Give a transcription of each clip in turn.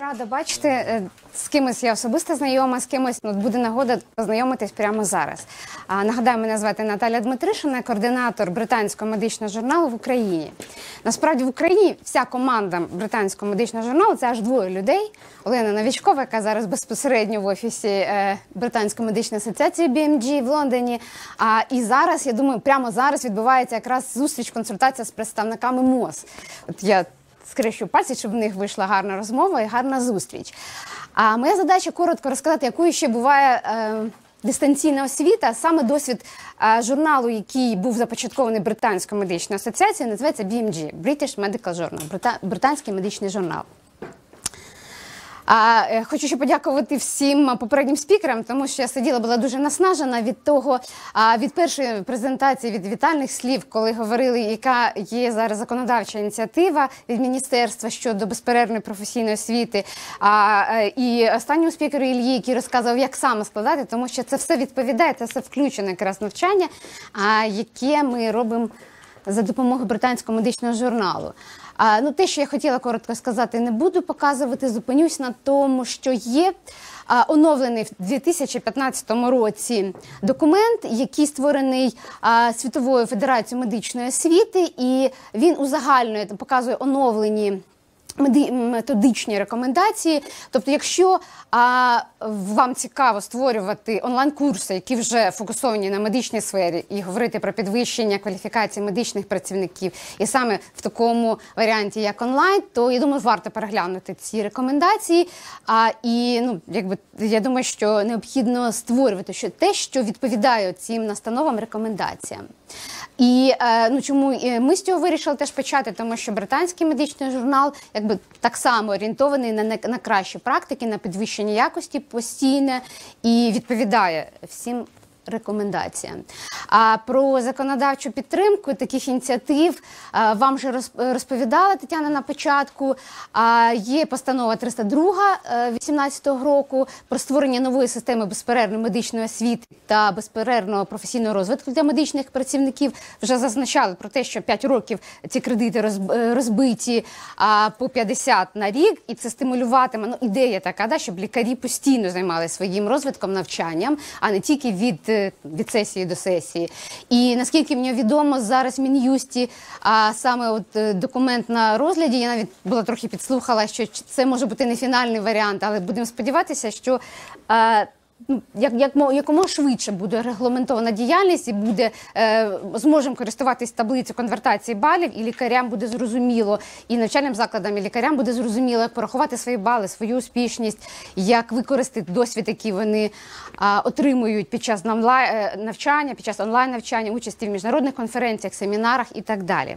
Рада бачити е, з кимось я особисто знайома, з кимось ну, буде нагода познайомитись прямо зараз. А, нагадаю, мене звати Наталя Дмитришина, координатор британського медичного журналу в Україні. Насправді в Україні вся команда британського медичного журналу це аж двоє людей. Олена Новічкова, яка зараз безпосередньо в офісі е, Британської медичної асоціації BMG в Лондоні. А і зараз я думаю, прямо зараз відбувається якраз зустріч, консультація з представниками МОЗ. От я скрещу пальці, щоб в них вийшла гарна розмова і гарна зустріч. А моя задача коротко розказати, якою ще буває. Е, Дистанційна освіта, саме досвід е, журналу, який був започаткований Британською медичною асоціацією, називається BMG – British Medical Journal, Брита- британський медичний журнал. А е, хочу ще подякувати всім попереднім спікерам, тому що я сиділа, була дуже наснажена від того, а, від першої презентації, від вітальних слів, коли говорили, яка є зараз законодавча ініціатива від міністерства щодо безперервної професійної освіти. Е, і останнього спікеру Ільї, який розказував, як саме складати, тому що це все відповідає, це все включено якраз навчання, яке ми робимо за допомогою британського медичного журналу. А, ну, те, що я хотіла коротко сказати, не буду показувати. Зупинюсь на тому, що є оновлений в 2015 році документ, який створений Світовою федерацією медичної освіти, і він узагальнює показує оновлені. Методичні рекомендації, тобто, якщо а, вам цікаво створювати онлайн-курси, які вже фокусовані на медичній сфері, і говорити про підвищення кваліфікації медичних працівників, і саме в такому варіанті, як онлайн, то я думаю, варто переглянути ці рекомендації. А і ну, якби я думаю, що необхідно створювати що те, що відповідає цим настановам рекомендаціям. І е, ну чому е, ми з цього вирішили теж почати, тому що британський медичний журнал якби так само орієнтований на, на, кращі практики, на підвищення якості постійне і відповідає всім. Рекомендаціям. А про законодавчу підтримку таких ініціатив вам вже роз- розповідала Тетяна на початку. А, є постанова 302 е, 18 року про створення нової системи безперервної медичної освіти та безперервного професійного розвитку для медичних працівників. Вже зазначали про те, що 5 років ці кредити е, розбиті а, по 50 на рік, і це стимулюватиме. Ну, ідея така, да, щоб лікарі постійно займалися своїм розвитком, навчанням, а не тільки від, е, від сесії до сесії. І наскільки мені відомо, зараз в Мін'юсті а саме от е, документ на розгляді, я навіть була трохи підслухала, що це може бути не фінальний варіант, але будемо сподіватися, що. Ну, як, як, якомога швидше буде регламентована діяльність і буде е, зможемо користуватись таблицею конвертації балів, і лікарям буде зрозуміло, і навчальним закладам, і лікарям буде зрозуміло, як порахувати свої бали, свою успішність, як використати досвід, який вони а, отримують під час е, навчання, під час онлайн навчання, участі в міжнародних конференціях, семінарах і так далі.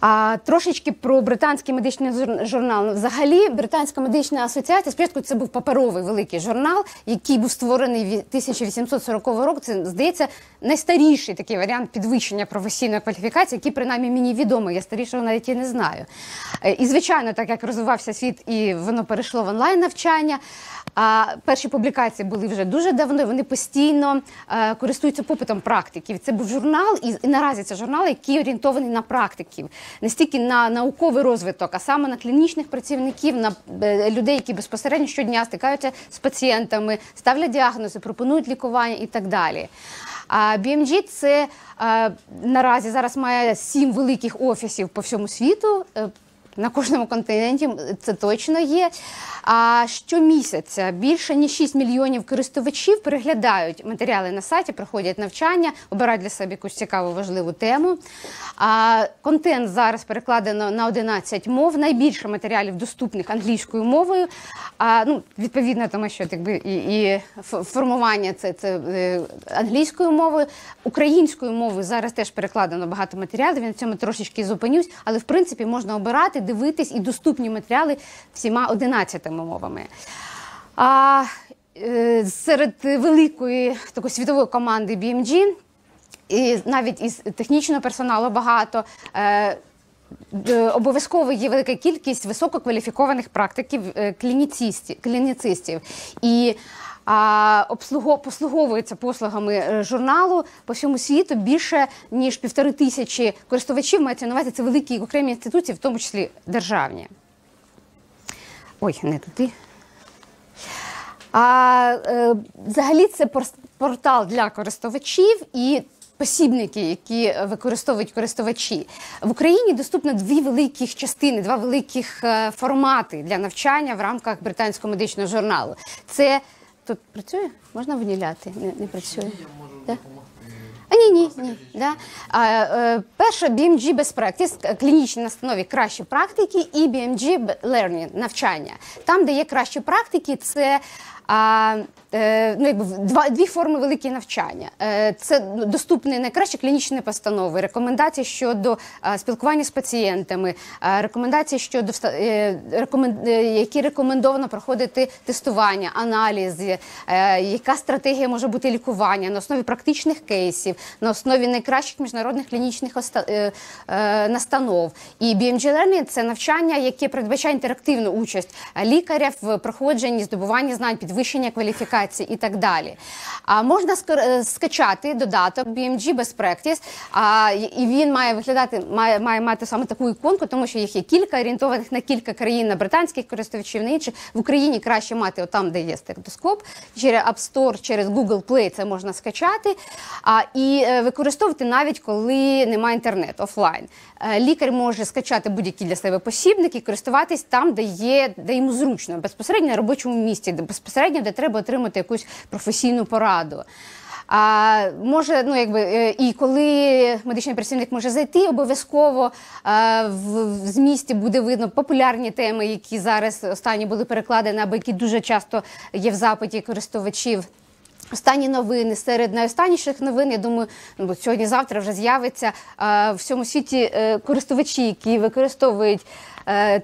А трошечки про британський медичний жур- журнал. Взагалі, британська медична асоціація спочатку це був паперовий великий журнал, який був створений ві- 1840 року. Це здається найстаріший такий варіант підвищення професійної кваліфікації, який принаймні мені відомий. Я старішого навіть і не знаю. Е, І звичайно, так як розвивався світ, і воно перейшло в онлайн навчання. А перші публікації були вже дуже давно. Вони постійно е, користуються попитом практиків. Це був журнал, і, і наразі це журнал, який орієнтований на практиків, не стільки на науковий розвиток, а саме на клінічних працівників, на е, людей, які безпосередньо щодня стикаються з пацієнтами, ставлять діагнози, пропонують лікування і так далі. А BMG це е, наразі зараз має сім великих офісів по всьому світу. На кожному континенті це точно є. А щомісяця більше ніж 6 мільйонів користувачів переглядають матеріали на сайті, проходять навчання, обирають для себе якусь цікаву важливу тему. А контент зараз перекладено на 11 мов. Найбільше матеріалів доступних англійською мовою. А ну відповідно, тому що якби і, і формування це, це е, англійською мовою, українською мовою зараз теж перекладено багато матеріалів. Я на цьому трошечки зупинюсь, але в принципі можна обирати, дивитись і доступні матеріали всіма 11 мовами. А е, серед великої такої світової команди BMG і навіть із технічного персоналу багато. Е, Е, Обов'язково є велика кількість висококваліфікованих практиків клініцистів. І обслуго, послуговується послугами е, журналу по всьому світу більше ніж півтори тисячі користувачів мається на увазі це великі окремі інституції, в тому числі державні. Ой, не туди. А е, взагалі це пор- портал для користувачів і посібники, які використовують користувачі. В Україні доступно дві великих частини, два великих е, формати для навчання в рамках британського медичного журналу. Це тут працює? Можна виділяти? Не, не працює. Да? А, ні, ні, ні. Да. А, е, перше BMG Best Practice, клінічні настанові кращі практики, і BMG Learning, навчання. Там, де є кращі практики, це а, е, ну, якби, два, дві форми великі навчання. Е, це доступні найкращі клінічні постанови, рекомендації щодо спілкування з пацієнтами, рекомендації щодо е, які рекомендовано проходити тестування, аналізи, яка стратегія може бути лікування на основі практичних кейсів, на основі найкращих міжнародних клінічних настанов. І BMG Learning – це навчання, яке передбачає інтерактивну участь лікаря в проходженні, здобуванні знань, підвищення кваліфікації і так далі. А можна е, скачати додаток BMG Best Practice, а, і він має виглядати, має, має мати саме таку іконку, тому що їх є кілька орієнтованих на кілька країн, на британських користувачів, на інших. В Україні краще мати там, де є стектоскоп, через App Store, через Google Play це можна скачати а, і е, використовувати навіть коли немає інтернету офлайн. Е, Лікар може скачати будь-які для себе посібники, користуватись там, де є, де йому зручно, безпосередньо на робочому місці, де безпосередньо де треба отримати якусь професійну пораду. А може, ну якби е, і коли медичний працівник може зайти, обов'язково е, в, в змісті буде видно популярні теми, які зараз останні були перекладені, або які дуже часто є в запиті користувачів. Останні новини серед найостанніших новин, я думаю, ну, сьогодні-завтра вже з'явиться е, в всьому світі користувачі, які використовують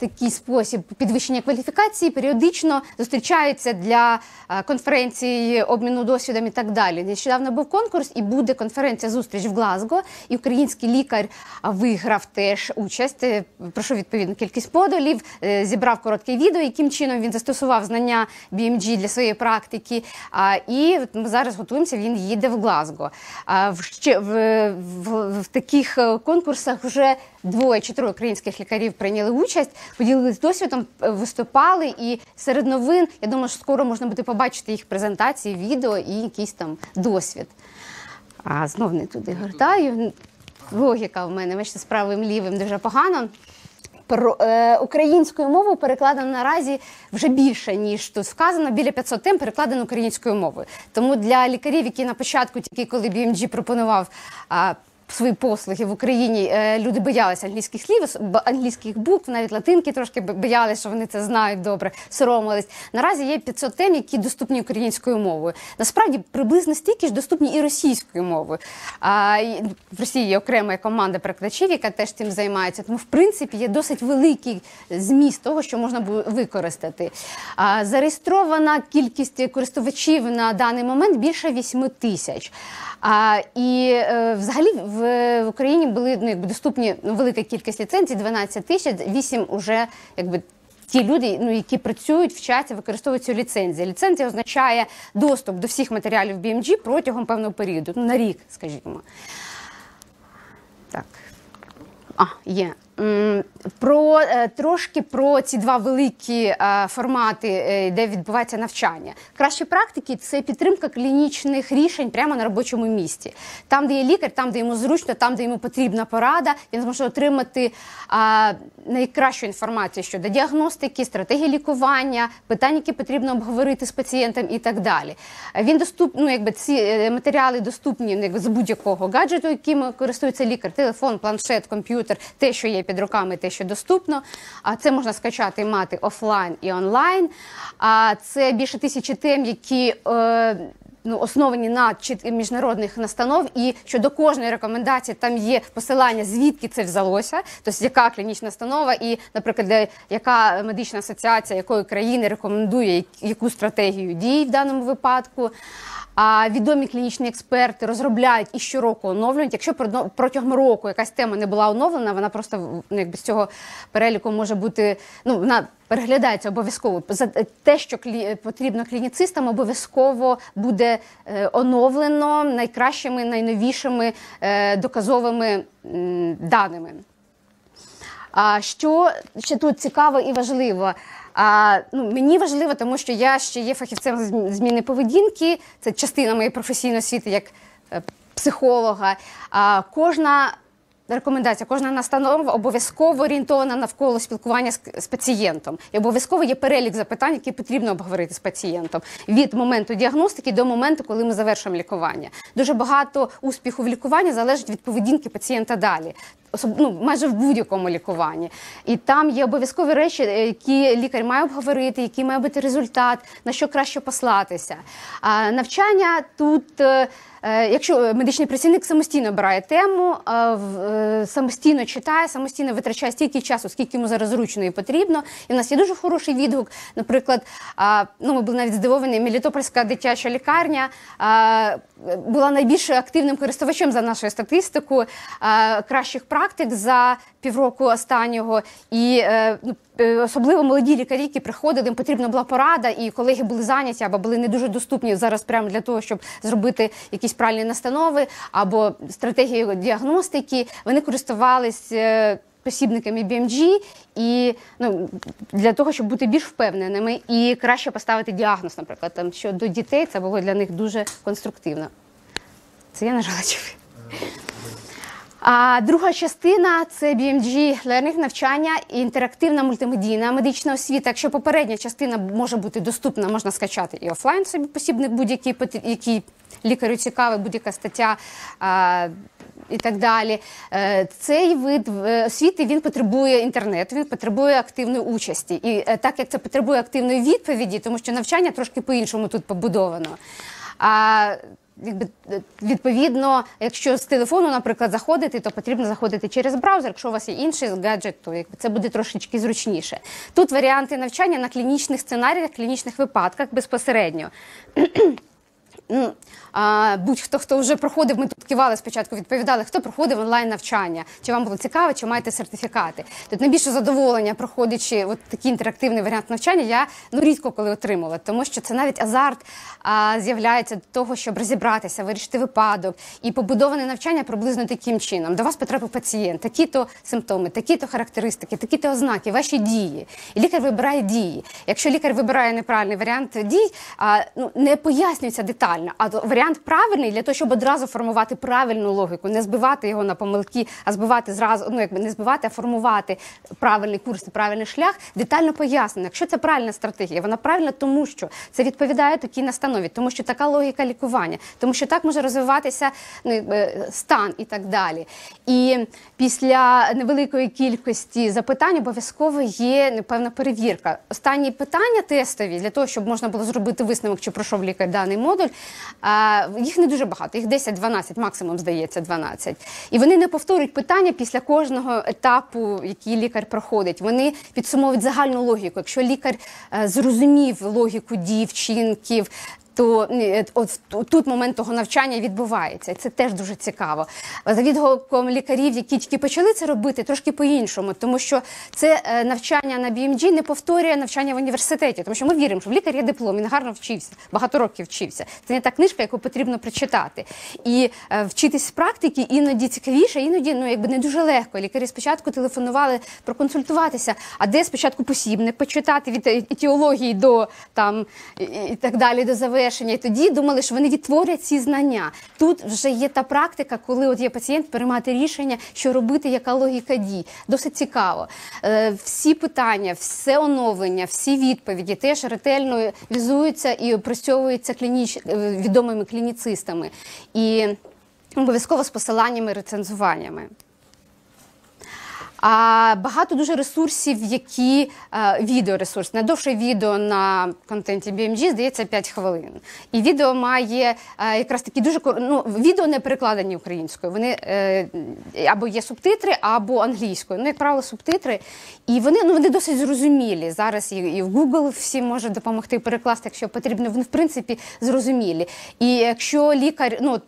такий спосіб підвищення кваліфікації, періодично зустрічаються для е, конференції, обміну досвідом і так далі. Нещодавно був конкурс і буде конференція зустріч в Глазго. І український лікар виграв теж участь. е, Пройшов відповідну кількість подолів, е, зібрав коротке відео, яким чином він застосував знання BMG для своєї практики. І ми зараз готуємося. Він їде в Глазго. В ще в, в, в таких е, конкурсах вже двоє чи троє українських лікарів прийняли участь, поділились досвідом, е, виступали. І серед новин я думаю, що скоро можна буде побачити їх презентації, відео і якийсь там досвід. А знов не туди гортаю. Логіка в мене, бачите, з правим лівим дуже погано. Про е, українською мовою перекладено наразі вже більше, ніж тут вказано. Біля 500 тем перекладено українською мовою. Тому для лікарів, які на початку, тільки коли BMG пропонував а, свої послуги в Україні, е, люди боялися англійських слів, англійських букв, навіть латинки трошки боялися, що вони це знають добре, соромились. Наразі є 500 тем, які доступні українською мовою. Насправді приблизно стільки ж доступні і російською мовою. А, в Росії є окрема команда перекладачів, яка теж цим займається. Тому, в принципі, є досить великий зміст того, що можна було використати. А, зареєстрована кількість користувачів на даний момент більше 8 тисяч. А, і е, взагалі в, в Україні були ну, якби, доступні ну, велика кількість ліцензій, 12 тисяч, 8 уже якби. Ті люди, ну які працюють, вчаться, використовують цю ліцензію. Ліцензія означає доступ до всіх матеріалів BMG протягом певного періоду, ну на рік, скажімо. Так. А, є. Про е, трошки про ці два великі е, формати, е, де відбувається навчання. Кращі практики це підтримка клінічних рішень прямо на робочому місці. Там, де є лікар, там, де йому зручно, там, де йому потрібна порада, він зможе отримати найкращу інформацію щодо діагностики, стратегії лікування, питань, які потрібно обговорити з пацієнтом і так далі. Він доступ, ну, якби ці матеріали доступні ну, якби, з будь-якого гаджету, яким користується лікар, телефон, планшет, комп'ютер, те, що є під руками, те, що доступно. А це можна скачати і мати офлайн і онлайн. А це більше тисячі тем, які. Е, Ну, основані на міжнародних настанов, і що до кожної рекомендації там є посилання, звідки це взялося, тобто яка клінічна настанова, і, наприклад, яка медична асоціація якої країни рекомендує яку стратегію дій в даному випадку. А відомі клінічні експерти розробляють і щороку оновлюють. Якщо протягом року якась тема не була оновлена, вона просто ну, якби з цього переліку може бути. Ну вона переглядається обов'язково. За те, що клі... потрібно клініцистам, обов'язково буде е, оновлено найкращими, найновішими е, доказовими м, даними. А що ще тут цікаво і важливо? А, ну, мені важливо, тому що я ще є фахівцем зміни поведінки. Це частина моєї професійної освіти як е, психолога. А, кожна рекомендація, кожна настанова обов'язково орієнтована навколо спілкування з, з пацієнтом. І обов'язково є перелік запитань, які потрібно обговорити з пацієнтом від моменту діагностики до моменту, коли ми завершимо лікування. Дуже багато успіху в лікуванні залежить від поведінки пацієнта далі. Особ... Ну, майже в будь-якому лікуванні. І там є обов'язкові речі, е, які лікар має обговорити, який має бути результат, на що краще послатися. А навчання тут. е, Е, Якщо медичний працівник самостійно обирає тему, самостійно читає, самостійно витрачає стільки часу, скільки йому зараз зручно і потрібно. І в нас є дуже хороший відгук. Наприклад, ну ми були навіть здивовані, Мелітопольська дитяча лікарня була найбільш активним користувачем за нашою статистикою а, кращих практик за півроку останнього. І е, ну, е, особливо молоді лікарі, які приходили, їм потрібна була порада, і колеги були зайняті або були не дуже доступні зараз прямо для того, щоб зробити якісь правильні настанови або стратегію діагностики. Вони користувались. Посібниками BMG і ну для того, щоб бути більш впевненими і краще поставити діагноз, наприклад, там щодо дітей, це було для них дуже конструктивно. Це я нажала чи? А друга частина це BMG Learning, навчання і інтерактивна мультимедійна медична освіта. Якщо попередня частина може бути доступна, можна скачати і офлайн собі посібник будь-який, який лікарю цікавий, будь-яка стаття. І так далі. Е, Цей вид е, освіти він потребує інтернету, він потребує активної участі. І е, так як це потребує активної відповіді, тому що навчання трошки по-іншому тут побудовано. А якби е, відповідно, якщо з телефону, наприклад, заходити, то потрібно заходити через браузер. Якщо у вас є інший гаджет, то якби це буде трошечки зручніше. Тут варіанти навчання на клінічних сценаріях, клінічних випадках безпосередньо. Ну, а, будь-хто, хто вже проходив, ми тут кивали спочатку, відповідали, хто проходив онлайн навчання, чи вам було цікаво, чи маєте сертифікати. Тут найбільше задоволення, проходячи от такий інтерактивний варіант навчання, я ну рідко коли отримала, тому що це навіть азарт а, з'являється до того, щоб розібратися, вирішити випадок. І побудоване навчання приблизно таким чином. До вас потрапив пацієнт, такі-то симптоми, такі-то характеристики, такі-то ознаки, ваші дії. І лікар вибирає дії. Якщо лікар вибирає неправильний варіант дій, а, ну, не пояснюється детально, а то варіант правильний для того, щоб одразу формувати правильну логіку, не збивати його на помилки, а збивати зразу, ну якби не збивати, а формувати правильний курс і правильний шлях, детально пояснено. Якщо це правильна стратегія, вона правильна, тому що це відповідає такій настанові, тому що така логіка лікування, тому що так може розвиватися ну, якби, стан і так далі. І після невеликої кількості запитань обов'язково є певна перевірка. Останні питання тестові для того, щоб можна було зробити висновок, чи пройшов лікар даний модуль. Їх не дуже багато, їх 10-12, максимум здається 12. І вони не повторюють питання після кожного етапу, який лікар проходить. Вони підсумовують загальну логіку. Якщо лікар е, зрозумів логіку дій, вчинків. То е, от тут момент того навчання відбувається, і це теж дуже цікаво. За відгуком лікарів, які тільки почали це робити, трошки по-іншому, тому що це е, навчання на BMG не повторює навчання в університеті, тому що ми віримо, що в лікаря є диплом, він гарно вчився, багато років вчився. Це не та книжка, яку потрібно прочитати. І е, вчитись з практики іноді цікавіше, іноді ну якби не дуже легко. Лікарі спочатку телефонували проконсультуватися, а де спочатку посібник почитати від етіології до там і, так далі до завершення. І тоді думали, що вони відтворять ці знання. Тут вже є та практика, коли от є пацієнт приймати рішення, що робити, яка логіка дій. Досить цікаво. Е, всі питання, все оновлення, всі відповіді теж ретельно візуються і опрацьовуються клініч... е, відомими клініцистами. І обов'язково з посиланнями рецензуваннями. А багато дуже ресурсів, які е, відеоресурс, найдовше відео на контенті BMG, здається 5 хвилин. І відео має е, якраз такі дуже ну, відео не перекладені українською. Вони е, або є субтитри, або англійською. Ну, як правило, субтитри. І вони ну вони досить зрозумілі. Зараз і, в Google всі можуть допомогти перекласти, якщо потрібно. Вони в принципі зрозумілі. І якщо лікар, ну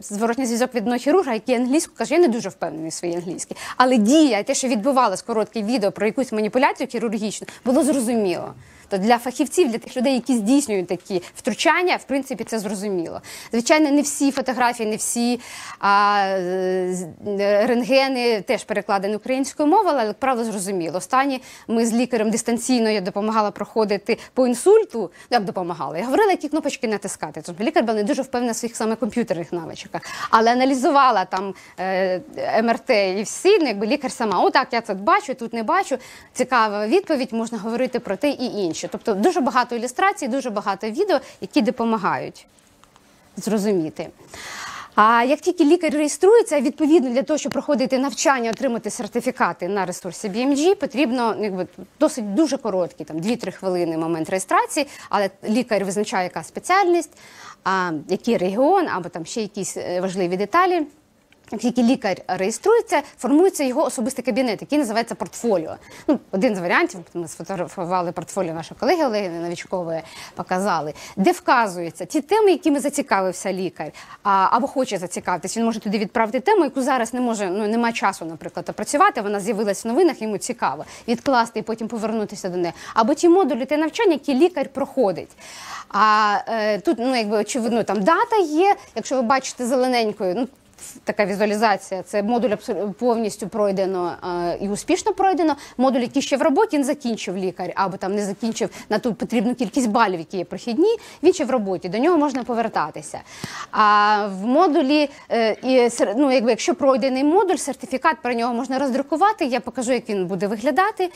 зворотній зв'язок від одного хірурга, який англійську каже, я не дуже впевнений в своїй англійській, але дія, те, що відбувалось коротке відео про якусь маніпуляцію хірургічну, було зрозуміло. То для фахівців, для тих людей, які здійснюють такі втручання, в принципі, це зрозуміло. Звичайно, не всі фотографії, не всі а, е, рентгени теж перекладені українською мовою, але як правило зрозуміло. Останні ми з лікарем дистанційно я допомагала проходити по інсульту. Ну, Як допомагала? Я говорила, які кнопочки натискати. Тобто лікар був не дуже впевнений в своїх саме комп'ютерних навичках, але аналізувала там е, МРТ і всі, ну, якби лікар сама, отак, я це бачу, тут не бачу. Цікава відповідь, можна говорити про те і інше. Тобто дуже багато ілюстрацій, дуже багато відео, які допомагають зрозуміти. А як тільки лікар реєструється, відповідно для того, щоб проходити навчання, отримати сертифікати на ресурсі BMG, потрібно ну, якби досить дуже короткий, там 2-3 хвилини момент реєстрації, але лікар визначає, яка спеціальність, а, який регіон або там ще якісь е, важливі деталі. Як тільки лікар реєструється, формується його особистий кабінет, який називається портфоліо. Ну, один з варіантів, ми сфотографували портфоліо вашої колеги Олеги Новічкової, показали, де вказуються ті теми, якими зацікавився лікар, а, або хоче зацікавитись. Він може туди відправити тему, яку зараз не може, ну немає часу, наприклад, опрацювати. Вона з'явилась в новинах, йому цікаво відкласти і потім повернутися до неї. Або ті модулі, те навчання, які лікар проходить. А е, тут, ну якби очевидно, там дата є. Якщо ви бачите зелененькою, ну така візуалізація. Це модуль повністю пройдено і успішно пройдено. Модуль, який ще в роботі, не закінчив лікар, або там не закінчив на ту потрібну кількість балів, які є прохідні. Він ще в роботі. До нього можна повертатися. А в модулі, е, і ну, якби якщо пройдений модуль, сертифікат про нього можна роздрукувати. Я покажу, як він буде виглядати.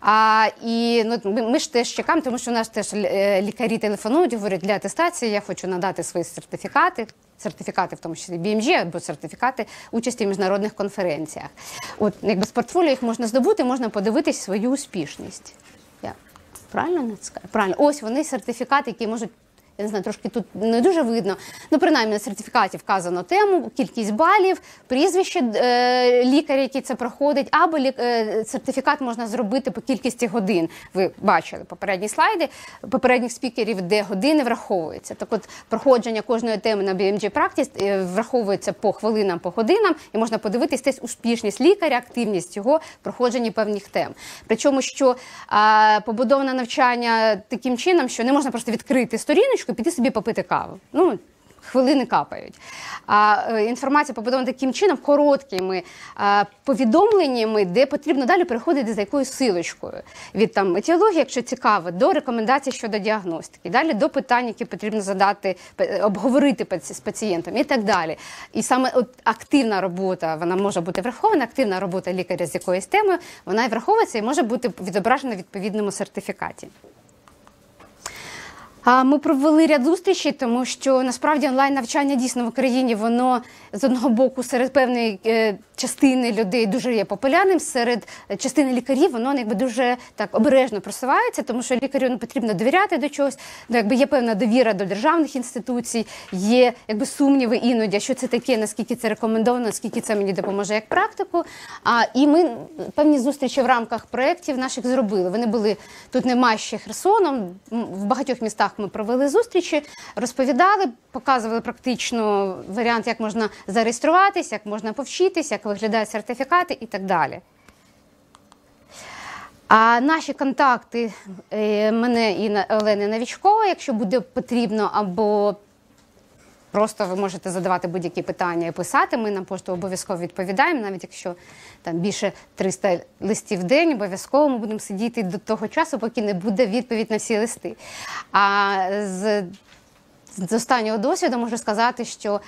А, і ну, ми, ми ж теж чекаємо, тому що у нас теж е, лікарі телефонують, говорять для атестації. Я хочу надати свої сертифікати сертифікати, в тому числі BMG, або сертифікати участі в міжнародних конференціях. От якби з портфоліо їх можна здобути, можна подивитись свою успішність. Я правильно натискаю? Правильно. Ось вони сертифікати, які можуть. Я не знаю, трошки тут не дуже видно. Ну, принаймні, на сертифікаті вказано тему, кількість балів, прізвище е, лікаря, який це проходить, або лік, е, сертифікат можна зробити по кількості годин. Ви бачили попередні слайди попередніх спікерів, де години враховуються. Так от проходження кожної теми на BMG Practice е, враховується по хвилинам, по годинам, і можна подивитись десь успішність лікаря, активність його проходженні певних тем. Причому, що а, побудоване навчання таким чином, що не можна просто відкрити сторіночку, і піти собі попити каву. Ну, Хвилини капають. А е, інформація побудована таким чином, короткими а, повідомленнями, де потрібно далі переходити за якоюсь силочкою. Від там етіології, якщо цікаво, до рекомендацій щодо діагностики, далі до питань, які потрібно задати, обговорити з пацієнтом і так далі. І саме от активна робота, вона може бути врахована, активна робота лікаря з якоюсь темою, вона і враховується і може бути відображена в відповідному сертифікаті. А Ми провели ряд зустрічей, тому що насправді онлайн навчання дійсно в Україні воно з одного боку серед певної е, частини людей дуже є популярним. Серед частини лікарів воно якби дуже так обережно просувається, тому що лікарю ну, потрібно довіряти до чогось. Ну, якби є певна довіра до державних інституцій, є якби сумніви іноді, що це таке, наскільки це рекомендовано, наскільки це мені допоможе як практику. А і ми певні зустрічі в рамках проєктів наших зробили. Вони були тут немає ще Херсоном. В багатьох містах ми провели зустрічі, розповідали, показували практично варіант, як можна зареєструватися, як можна повчитися, як виглядають сертифікати і так далі. А наші контакти е, мене і Олени Новічкової, якщо буде потрібно, або просто ви можете задавати будь-які питання і писати. Ми на пошту обов'язково відповідаємо, навіть якщо там більше 300 листів в день, обов'язково ми будемо сидіти до того часу, поки не буде відповідь на всі листи. А з з останнього досвіду можу сказати, що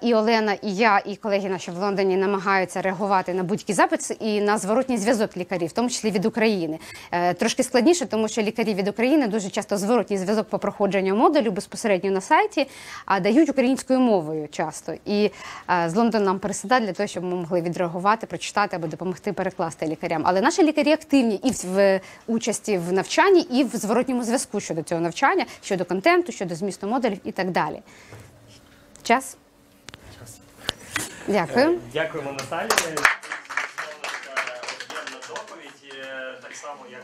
і Олена, і я, і колеги наші в Лондоні намагаються реагувати на будь-який запит і на зворотній зв'язок лікарів, в тому числі від України. Е, трошки складніше, тому що лікарі від України дуже часто зворотній зв'язок по проходженню модулю безпосередньо на сайті, а дають українською мовою часто. І е, з Лондона нам пересадать для того, щоб ми могли відреагувати, прочитати або допомогти перекласти лікарям. Але наші лікарі активні і в участі в навчанні, і в зворотньому зв'язку щодо цього навчання, щодо контенту, щодо змісту модулів і так далі. Час. Дякую. Е, Дякуємо Наталі. Така об'ємна доповідь. Е, Так само, як